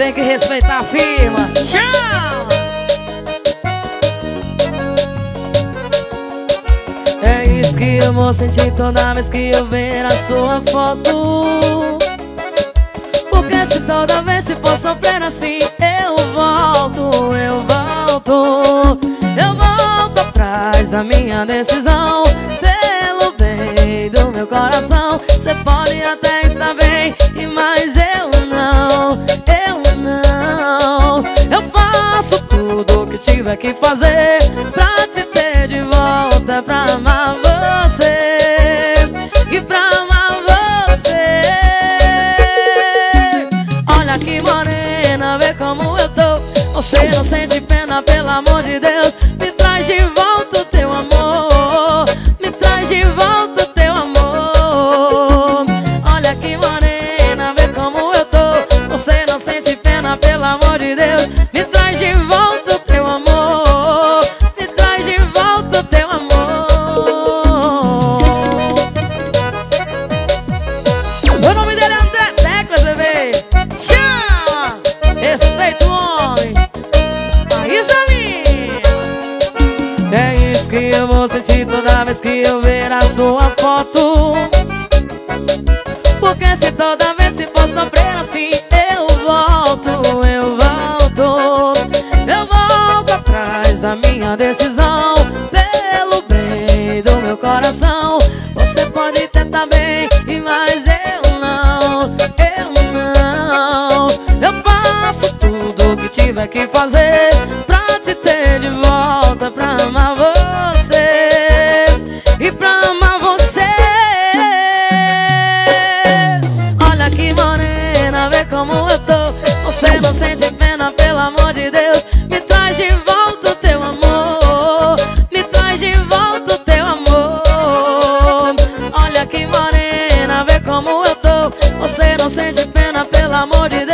Tem que respeitar a firma. Tchau! É isso que eu vou sentir toda vez que eu ver a sua foto Porque se toda vez se for sofrer assim Eu volto, eu volto Eu volto atrás da minha decisão Pelo bem do meu coração Você pode até estar faço tudo o que tiver que fazer Pra te ter de volta, pra amar você E pra amar você. Olha que morena, vê como eu tô. Você não sente pena, pelo amor de Deus pelo amor de Deus Me traz de volta o teu amor. Me traz de volta o teu amor. O nome dele é André Teclas, bebê. Chama! Respeita o homem. Aí, Zalinha É isso que eu vou sentir toda vez que eu ver a sua foto. Porque se toda vez se for sofrer assim volto, eu volto Eu volto atrás da minha decisão. Pelo bem do meu coração Você pode ter bem, mas eu não Eu não. Eu faço tudo o que tiver que fazer Pra te ter de volta, pra amar sente pena, pelo amor de Deus. Me traz de volta o teu amor. Me traz de volta o teu amor. Olha que morena, vê como eu tô. Você não sente pena, pelo amor de Deus